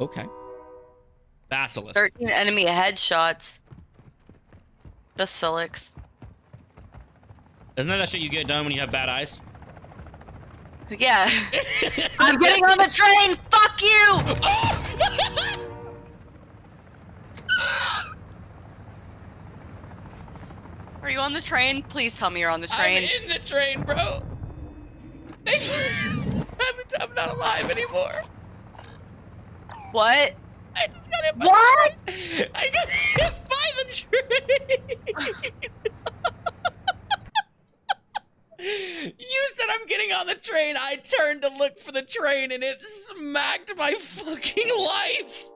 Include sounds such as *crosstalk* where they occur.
Okay. Basilisk. 13 enemy headshots. Basilics. Isn't that that shit you get done when you have bad eyes? Yeah. *laughs* I'm getting on the train! Fuck you! *laughs* Are you on the train? Please tell me you're on the train. I'm in the train, bro. *laughs* I'm not alive anymore. What? I just got hit by What? *laughs* the train. I got hit by the train. *laughs* you said I'm getting on the train. I turned to look for the train and it smacked my fucking life.